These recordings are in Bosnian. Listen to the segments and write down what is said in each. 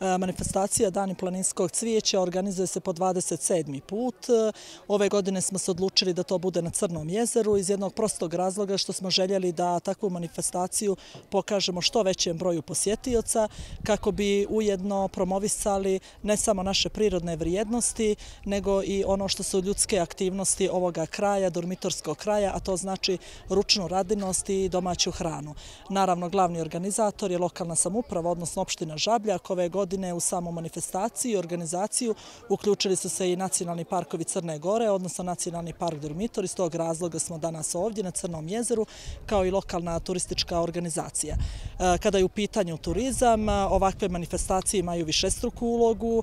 E, manifestacija Dani planinskog cvijeća organizuje se po 27. put. E, ove godine smo se odlučili da to bude na Crnom jezeru iz jednog prostog razloga što smo željeli da takvu manifestaciju pokažemo što većem broju posjetioca kako bi ujedno promovisali ne samo naše prirodne vrijednosti nego i ono što su ljudske aktivnosti ovoga kraja, dormitorskog kraja, a to znači ručnu radinost i domaću hranu. Naravno, glavni organizator je lokalna samuprava, odnosno opština Žabljak, ove godine godine u samu manifestaciju i organizaciju uključili su se i nacionalni parkovi Crne Gore, odnosno nacionalni park Dormitor. Iz tog razloga smo danas ovdje na Crnom jezeru, kao i lokalna turistička organizacija. E, kada je u pitanju turizam, ovakve manifestacije imaju višestruku ulogu.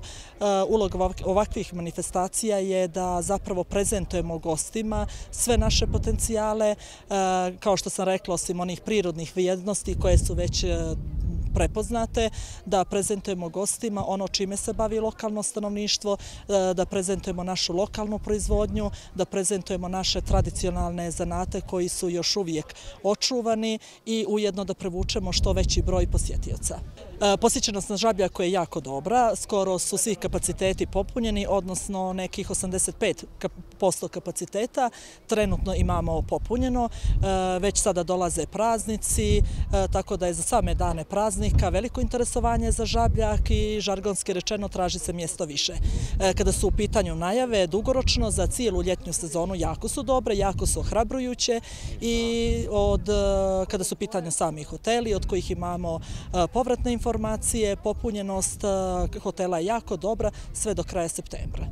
Uloga Ulog ovakvih manifestacija je da zapravo prezentujemo gostima sve naše potencijale, e, kao što sam rekla, osim onih prirodnih vrijednosti koje su već prepoznate, da prezentujemo gostima ono čime se bavi lokalno stanovništvo, e, da prezentujemo našu lokalnu proizvodnju, da prezentujemo naše tradicionalne zanate koji su još uvijek očuvani i ujedno da prevučemo što veći broj posjetioca. E, posjećenost na Žabljako je jako dobra, skoro su svi kapaciteti popunjeni, odnosno nekih 85% kapaciteta trenutno imamo popunjeno, e, već sada dolaze praznici, e, tako da je za same dane praznika veliko interesovanje za žabljak i žargonski rečeno traži se mjesto više. Kada su u pitanju najave, dugoročno za cijelu ljetnju sezonu jako su dobre, jako su ohrabrujuće i od, kada su u pitanju sami hoteli, od kojih imamo povratne povratne informacije, popunjenost eh, hotela je jako dobra sve do kraja septembra.